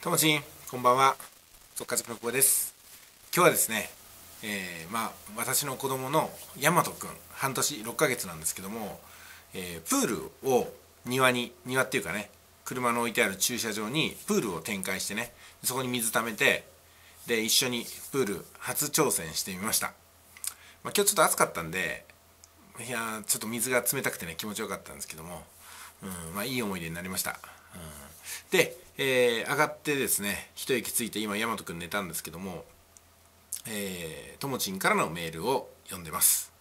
ともちんこんばんは。速家族の久保です。今日はですね、えー、まあ私の子供の大和くん半年6ヶ月なんですけども、えー、プールを庭に庭っていうかね車の置いてある駐車場にプールを展開してねそこに水溜めてで一緒にプール初挑戦してみました、まあ、今日ちょっと暑かったんでいやちょっと水が冷たくてね気持ちよかったんですけども、うんまあ、いい思い出になりました、うん、でえー、上がってですね一息ついて今大和くん寝たんですけどもえ、ともちんからのメールを読んでます、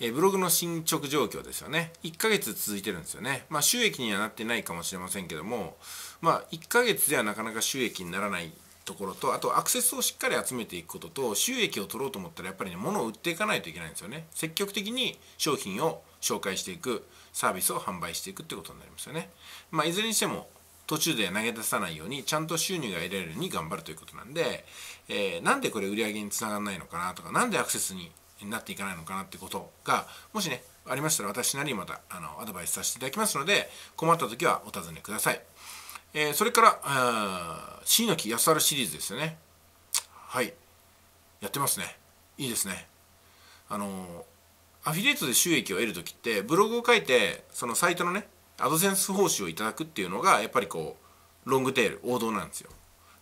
えー、ブログの進捗状況ですよね。1ヶ月続いてるんですよね。まあ収益にはなってないかもしれませんけどもまあ1ヶ月ではなかなか収益にならないところとあとアクセスをしっかり集めていくことと収益を取ろうと思ったらやっぱりね物を売っていかないといけないんですよね。積極的に商品を紹介していくサービスを販売していくってことになりますよね。まあいずれにしても途中で投げ出さないようにちゃんと収入が得られるように頑張るということなんで、えー、なんでこれ売り上げにつながらないのかなとか何でアクセスになっていかないのかなってことがもしねありましたら私なりにまたあのアドバイスさせていただきますので困った時はお尋ねください、えー、それから椎の木安原シリーズですよね。はい。やってますね。いいですね。あのアフィリエイトで収益を得る時ってブログを書いてそのサイトのねアドセンス報酬をいただくっていうのがやっぱりこうロングテール王道なんですよ。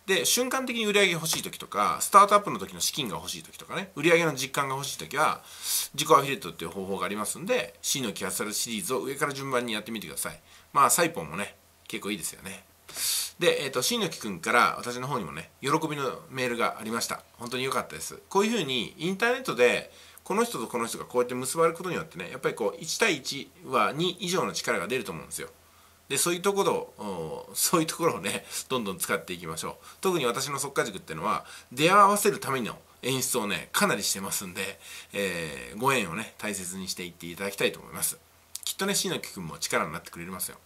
で瞬間的に売り上げ欲しい時とかスタートアップの時の資金が欲しい時とかね売り上げの実感が欲しい時は自己アフィリエイトっていう方法がありますんで C の気圧されるシリーズを上から順番にやってみてください。まあサイポンもね結構いいですよね。で、えーと、新野木くんから私の方にもね喜びのメールがありました。本当に良かったです。こういうふうにインターネットでこの人とこの人がこうやって結ばれることによってねやっぱりこう1対1は2以上の力が出ると思うんですよ。でそういうところをそういうところをね どんどん使っていきましょう。特に私の速稼塾っていうのは出会わせるための演出をねかなりしてますんで、えー、ご縁をね大切にしていっていただきたいと思います。きっとね椎野木君も力になってくれますよ。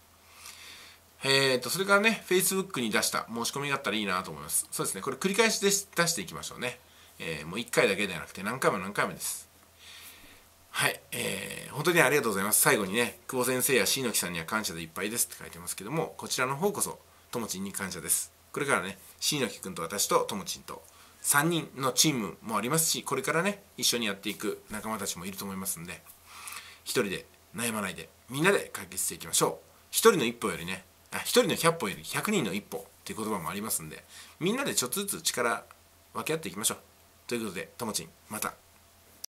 えーとそれからね Facebook に出した申し込みがあったらいいなと思います。そうですねこれ繰り返しで出していきましょうね、えー、もう1回だけではなくて何回も何回もです。はい、えー、本当にありがとうございます。最後にね、久保先生や椎木さんには感謝でいっぱいですって書いてますけども、こちらの方こそ、ともちんに感謝です。これからね、椎木くんと私とともちんと、3人のチームもありますし、これからね、一緒にやっていく仲間たちもいると思いますんで、一人で悩まないで、みんなで解決していきましょう。一人の一歩よりね、あ一人の100歩より100人の一歩っていう言葉もありますんで、みんなでちょっとずつ力分け合っていきましょう。ということで、ともちん、また。